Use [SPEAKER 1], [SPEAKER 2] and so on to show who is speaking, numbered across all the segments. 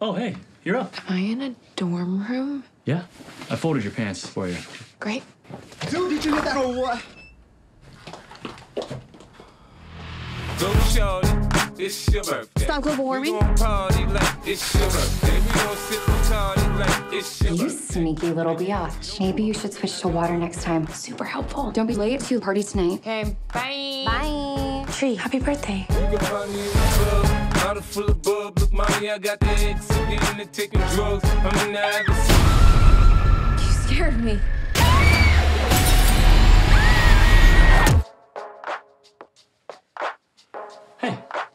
[SPEAKER 1] Oh, hey, you're up.
[SPEAKER 2] Am I in a dorm room?
[SPEAKER 1] Yeah, I folded your pants for you.
[SPEAKER 2] Great.
[SPEAKER 3] Dude, did you get that or what?
[SPEAKER 4] Go shorty, it's your birthday.
[SPEAKER 2] Stop global warming.
[SPEAKER 4] We gon' party like it's your birthday. We gon' sip Bacardi like it's your
[SPEAKER 5] You
[SPEAKER 4] birthday.
[SPEAKER 5] sneaky little biatch. Maybe you should switch to water next time. Super helpful. Don't be late to your party tonight.
[SPEAKER 2] Okay, bye.
[SPEAKER 5] Bye. Tree, happy birthday.
[SPEAKER 4] You can find me in the club, bottle full of bub. Look, mommy, I got the X again and taking drugs. I'm in the.
[SPEAKER 2] You scared me.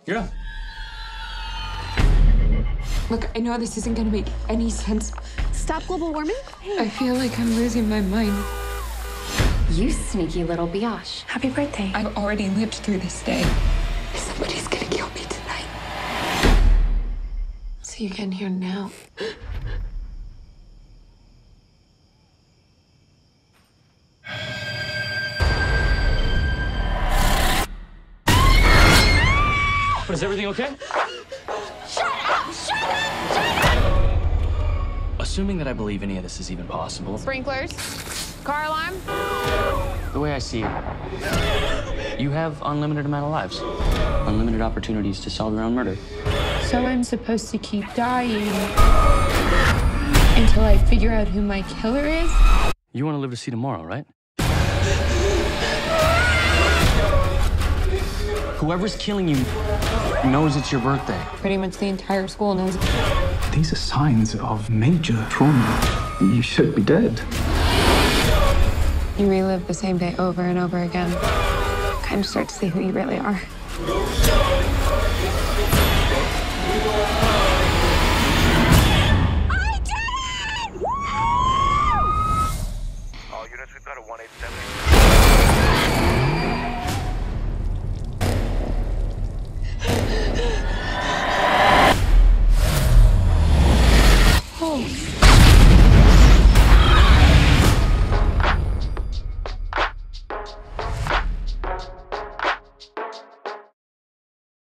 [SPEAKER 1] Hey.
[SPEAKER 2] Look, I know this isn't gonna make any sense.
[SPEAKER 5] Stop global warming.
[SPEAKER 2] I feel like I'm losing my mind.
[SPEAKER 5] You sneaky little biatch. Happy birthday.
[SPEAKER 2] I've already lived through this day. Somebody's gonna kill me tonight. So you can hear now.
[SPEAKER 1] But is everything okay? Shut up! Shut up! Shut up! Assuming that I believe any of this is even possible,
[SPEAKER 2] Sprinklers. Car alarm.
[SPEAKER 1] the way I see it, you have unlimited amount of lives, unlimited opportunities to solve your own murder.
[SPEAKER 2] So I'm supposed to keep dying until I figure out who my killer is?
[SPEAKER 1] You want to live to see tomorrow, right? Whoever's killing you knows it's your birthday.
[SPEAKER 2] Pretty much the entire school knows.
[SPEAKER 6] These are signs of major trauma. You should be dead.
[SPEAKER 2] You relive the same day over and over again. Kind of start to see who you really are.